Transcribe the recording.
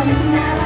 one now.